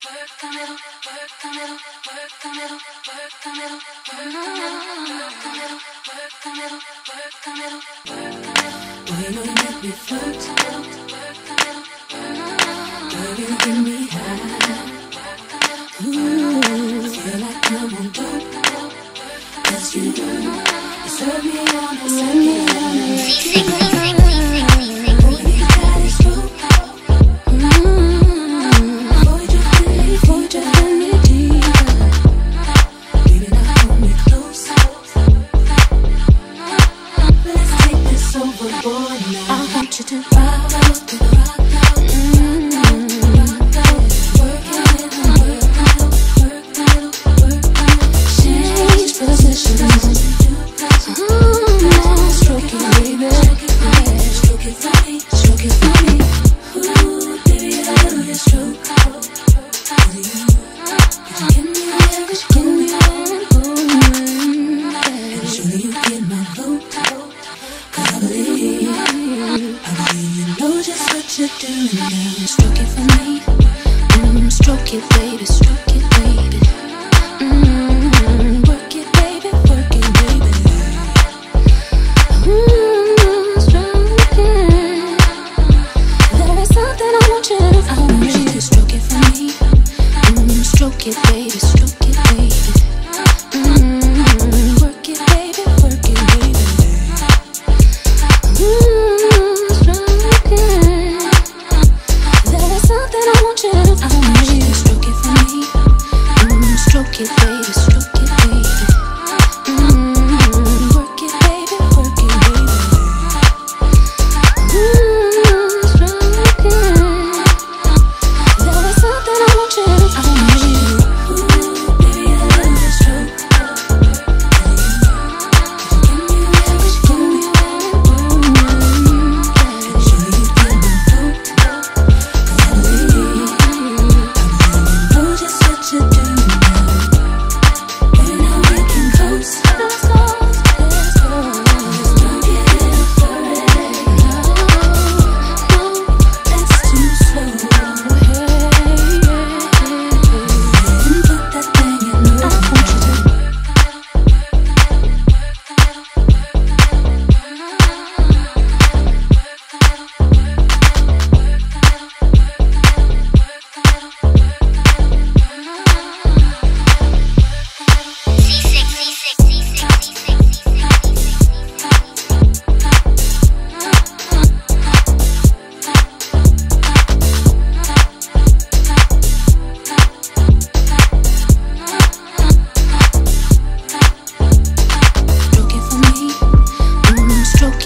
Six, six, I want you to rock out, to rock out, rock out, out, out, out, out. Stroke it, baby. Stroke it right, stroke. you doing now? It's looking for me.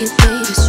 it, baby.